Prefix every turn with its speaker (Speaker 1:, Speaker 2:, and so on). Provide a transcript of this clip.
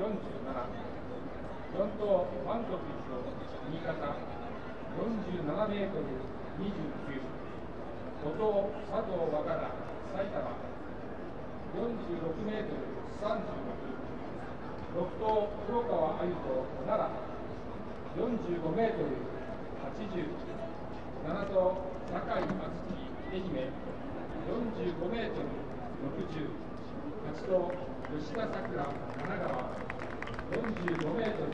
Speaker 1: 4等ワンコピスト新潟47メートル295等佐藤和柄埼玉46メートル36 6等黒川鮎と奈良45メートル80 7等酒井敦樹愛媛45メートル60 8ち吉田桜神奈川45メートル